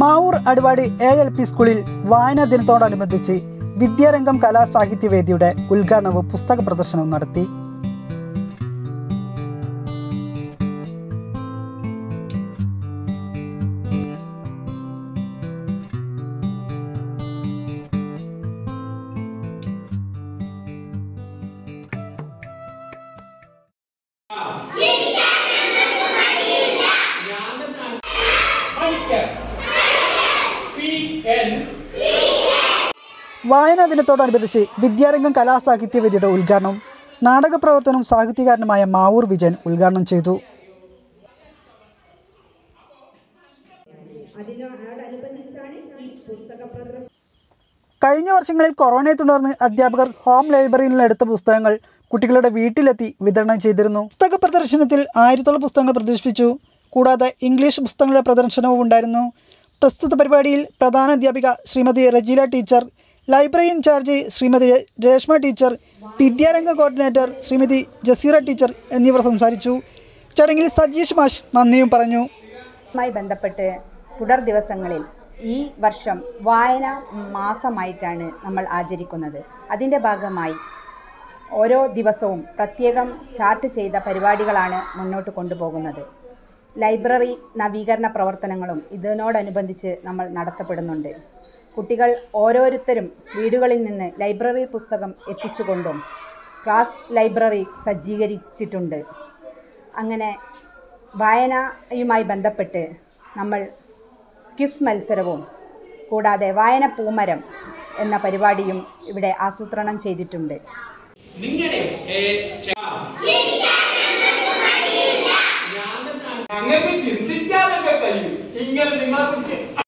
Mavoor Adivadi A L P സ്കൂളിൽ വായനാ ദിനത്തോടനുബന്ധിച്ച് വിദ്യാരംഗം കലാസാഹിത്യവേദിയുടെ ഉദ്ഘാടനവും പുസ്തക പ്രദർശനവും നടത്തി. വായനാ ദിനത്തോടനുബന്ധിച്ച് വിദ്യാരംഗം കലാസാഹിത്യവേദിയുടെ ഉദ്ഘാടനം നാടക പ്രവർത്തനം സാഹിത്യകാരനുമായ മാവൂർ വിജയൻ ഉദ്ഘാടനം ചെയ്തു. കഴിഞ്ഞ വർഷങ്ങളിൽ കൊറോണയെ തുടർന്ന് അധ്യാപകർ ഹോം ലൈബ്രറിയിൽ നിന്ന് എടുത്ത പുസ്തകങ്ങൾ കുട്ടികളുടെ വീട്ടിലെത്തി വിതരണം ചെയ്തിരുന്നു. പുസ്തക പ്രദർശനത്തിൽ ആയിരത്തോളം പുസ്തകങ്ങൾ പ്രദർശിപ്പിച്ചു. കൂടാതെ ഇംഗ്ലീഷ് പുസ്തകങ്ങളുടെ പ്രദർശനവും ഉണ്ടായിരുന്നു. പ്രസ്തുത പരിപാടിയിൽ പ്രധാന അധ്യാപിക Shrimati Rajeela teacher library in charge Shrimati Reshma teacher Vidyaranga coordinator Shrimati Jaseera teacher എന്നിവർ സംസാരിച്ചു. ചടങ്ങിൽ സജീഷ് മാഷ് നന്ദിയും പറഞ്ഞു. ബന്ധപ്പെട്ട് തുടർ ദിവസങ്ങളിൽ ഈ വർഷം വായന മാസമായിട്ടാണ് നമ്മൾ ആചരിക്കുന്നത്. അതിന്റെ ഭാഗമായി ഓരോ ദിവസവും പ്രത്യേകം ചാർട്ട് ചെയ്ത പരിപാടികളാണ് മുന്നോട്ട് കൊണ്ടുപോകുന്നത്. ലൈബ്രറി നവീകരണ പ്രവർത്തനങ്ങളും ഇതിനോടനുബന്ധിച്ച് നമ്മൾ നടത്തപ്പെടുന്നുണ്ട്. കുട്ടികൾ ഓരോരുത്തരും വീടുകളിൽ നിന്ന് ലൈബ്രറി പുസ്തകം എത്തിച്ചുകൊണ്ടും ക്ലാസ് ലൈബ്രറി സജ്ജീകരിച്ചിട്ടുണ്ട്. അങ്ങനെ വായനയുമായി ബന്ധപ്പെട്ട് നമ്മൾ ക്വിസ് മത്സരവും കൂടാതെ വായന പൂമരം എന്ന പരിപാടിയും ഇവിടെ ആസൂത്രണം ചെയ്തിട്ടുണ്ട്. നിങ്ങളുടെ you can get it in the market